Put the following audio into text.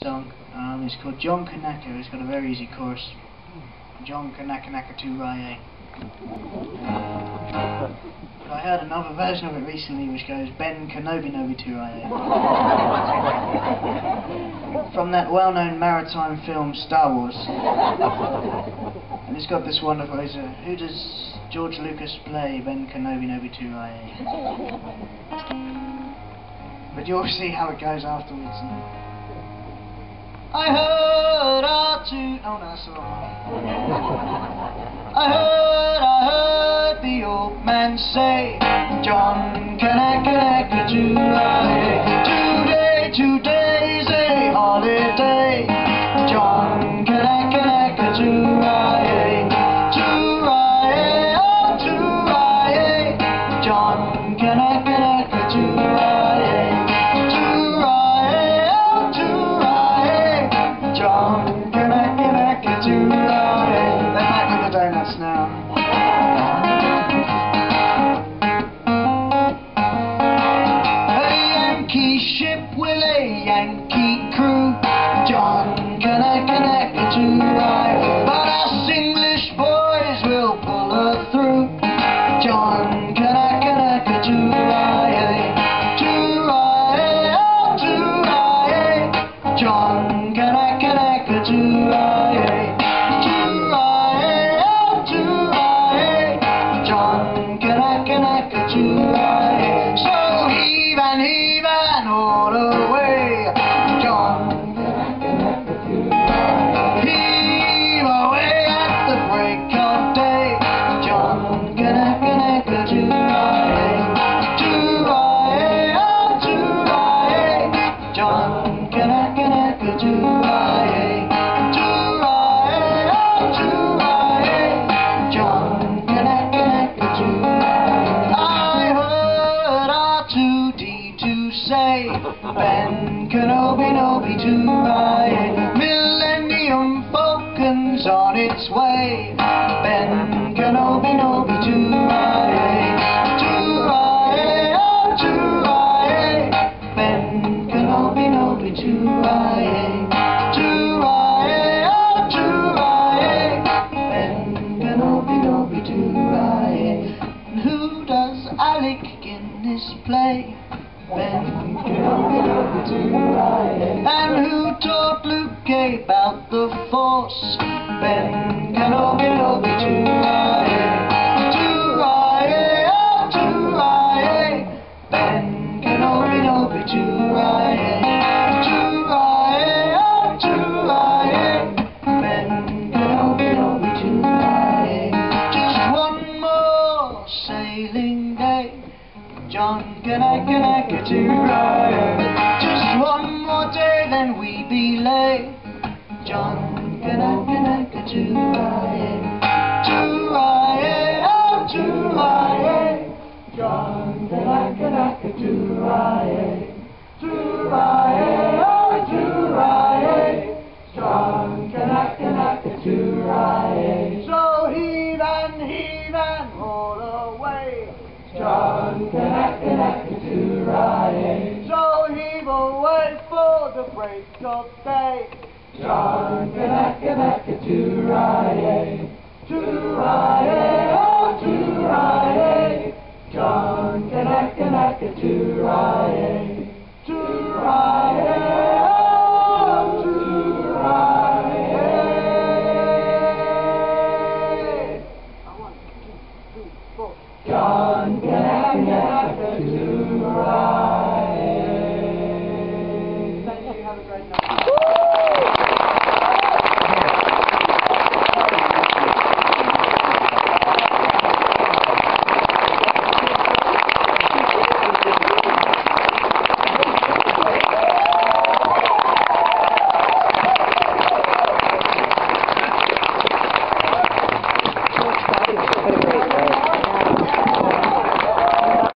song. Um, it's called John Kanaka. It's got a very easy chorus. John Kanaka Naka 2 Rye. I heard another version of it recently which goes Ben Kenobi Nobi 2 Rye. From that well-known maritime film Star Wars. And it's got this wonderful, it's a, who does George Lucas play Ben Kenobi Nobi 2 Rye? But you'll see how it goes afterwards. I heard our two. Oh no, wrong. I heard, I heard the old man say, John, say, Ben Kenobi Nobi to right. Millennium Falcon's on its way. Ben Kenobi Nobi to oh, right. Ben Kenobi oh, who does Alec Guinness play? Kenobi. And who taught Luke about the Force? Ben Kenobi Nobi to right. To right, oh, to right. Ben Kenobi Nobi to can John, can I, can I get you right? So heave away for the break of day. John, can I, can I get you right? To right, oh, to right. John, can I, can I get? To right, がございま。